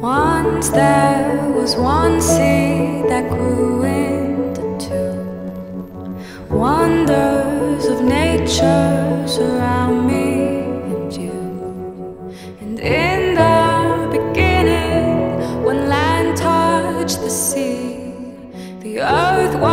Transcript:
Once there was one seed that grew into two. Wonders of nature surround me and you. And in the beginning, when land touched the sea, the earth was.